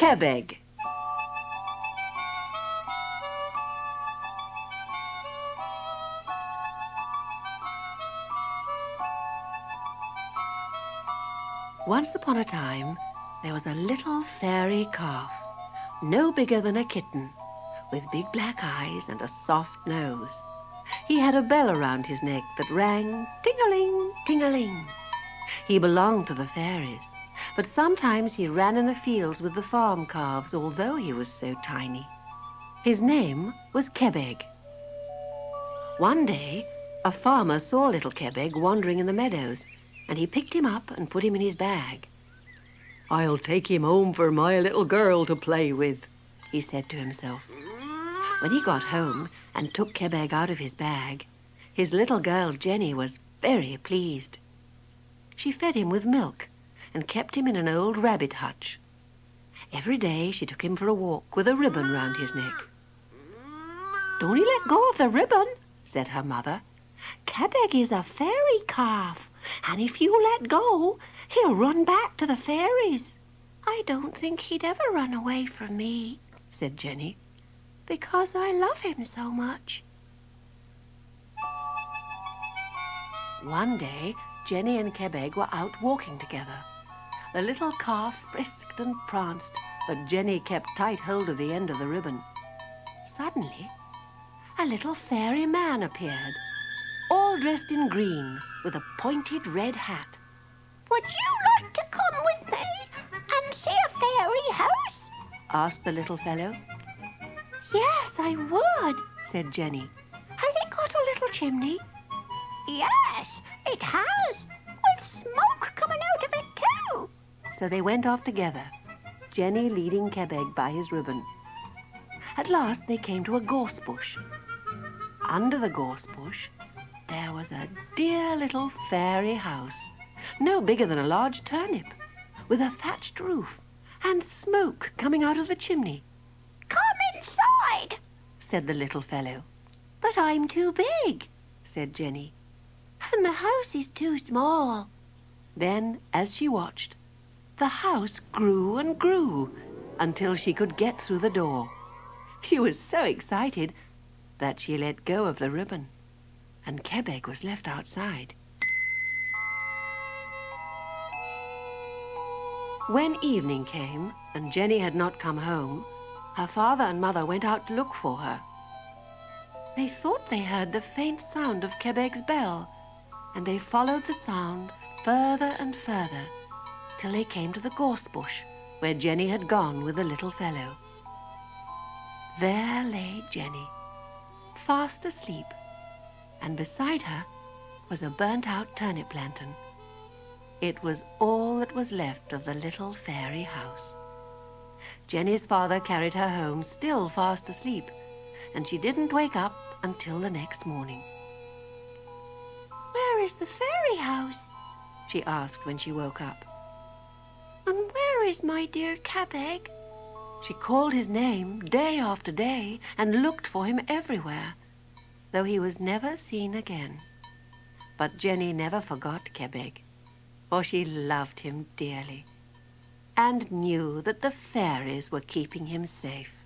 Kebeg. Once upon a time, there was a little fairy calf, no bigger than a kitten, with big black eyes and a soft nose. He had a bell around his neck that rang ting-a-ling, ting-a-ling. He belonged to the fairies, but sometimes he ran in the fields with the farm calves, although he was so tiny. His name was Kebeg. One day, a farmer saw little Kebeg wandering in the meadows, and he picked him up and put him in his bag. I'll take him home for my little girl to play with, he said to himself. When he got home and took Kebeg out of his bag, his little girl Jenny was very pleased. She fed him with milk and kept him in an old rabbit hutch. Every day she took him for a walk with a ribbon round his neck. Don't he let go of the ribbon, said her mother. Kebeg is a fairy calf, and if you let go, he'll run back to the fairies. I don't think he'd ever run away from me, said Jenny, because I love him so much. One day, Jenny and Kebeg were out walking together. The little calf frisked and pranced, but Jenny kept tight hold of the end of the ribbon. Suddenly, a little fairy man appeared, all dressed in green, with a pointed red hat. Would you like to come with me and see a fairy house? asked the little fellow. Yes, I would, said Jenny. Has it got a little chimney? Yes, it has, So they went off together, Jenny leading Kebeg by his ribbon. At last they came to a gorse bush. Under the gorse bush, there was a dear little fairy house, no bigger than a large turnip, with a thatched roof and smoke coming out of the chimney. Come inside, said the little fellow. But I'm too big, said Jenny. And the house is too small. Then, as she watched, the house grew and grew until she could get through the door. She was so excited that she let go of the ribbon, and Kebeg was left outside. When evening came and Jenny had not come home, her father and mother went out to look for her. They thought they heard the faint sound of Kebeg's bell, and they followed the sound further and further till they came to the gorse bush where Jenny had gone with the little fellow. There lay Jenny, fast asleep, and beside her was a burnt-out turnip lantern. It was all that was left of the little fairy house. Jenny's father carried her home still fast asleep, and she didn't wake up until the next morning. Where is the fairy house? she asked when she woke up. And where is my dear Kebeg? She called his name day after day and looked for him everywhere, though he was never seen again. But Jenny never forgot Kebeg, for she loved him dearly and knew that the fairies were keeping him safe.